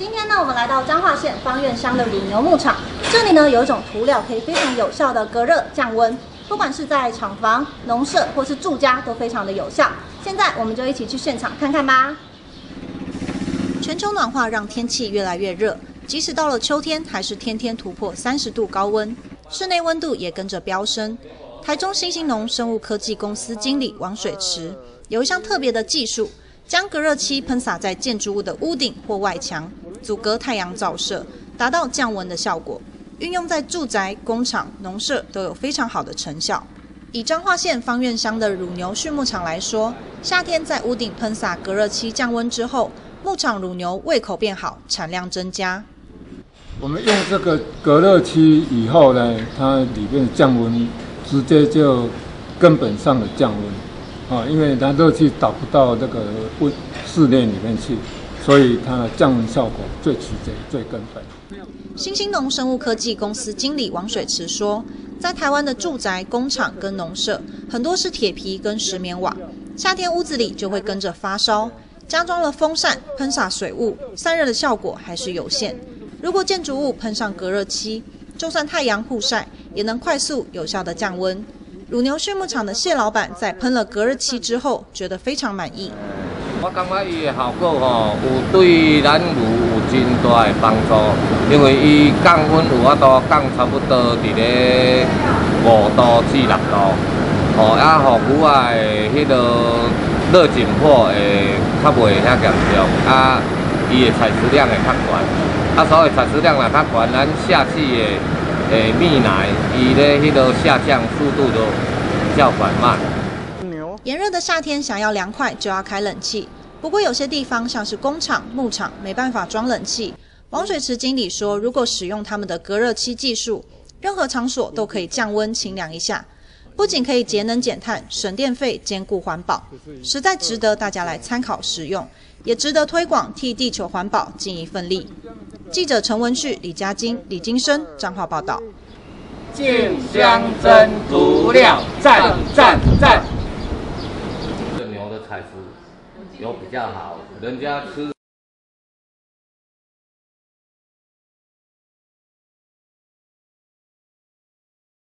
今天呢，我们来到彰化县方院乡的乳牛牧场，这里呢有一种涂料可以非常有效的隔热降温，不管是在厂房、农舍或是住家都非常的有效。现在我们就一起去现场看看吧。全球暖化让天气越来越热，即使到了秋天，还是天天突破三十度高温，室内温度也跟着飙升。台中新兴农生物科技公司经理王水池有一项特别的技术，将隔热漆喷洒在建筑物的屋顶或外墙，阻隔太阳照射，达到降温的效果。运用在住宅、工厂、农舍都有非常好的成效。以彰化县方院乡的乳牛畜牧场来说，夏天在屋顶喷洒隔热漆降温之后，牧场乳牛胃口变好，产量增加。我们用这个隔热漆以后呢，它里面降温。直接就根本上的降温啊，因为它热气导不到这个温室内里面去，所以它的降温效果最直接、最根本。新兴农生物科技公司经理王水池说，在台湾的住宅、工厂跟农舍，很多是铁皮跟石棉瓦，夏天屋子里就会跟着发烧，加装了风扇喷洒水雾，散热的效果还是有限。如果建筑物喷上隔热漆，就算太阳曝晒，也能快速有效的降温。乳牛畜牧场的谢老板在喷了隔热漆之后，觉得非常满意。我感觉伊的效果吼，有对咱有有真大的帮助，因为伊降温有法度降差不多伫咧五度至六度，吼啊，互牛仔的迄个热紧迫会较袂遐严重，啊，伊的采食量会较悬。啊，所以采食量若较悬，咱下气的诶蜜奶，伊咧迄个下降速度就较缓慢。炎热的夏天，想要凉快就要开冷气。不过有些地方，像是工厂、牧场，没办法装冷气。王水池经理说，如果使用他们的隔热漆技术，任何场所都可以降温清凉一下，不仅可以节能减碳、省电费、兼顾环保，实在值得大家来参考使用，也值得推广，替地球环保尽一份力。记者陈文旭、李嘉金、李金生彰化报道。静香真足料，赞赞赞！菜是有比较好，人家吃。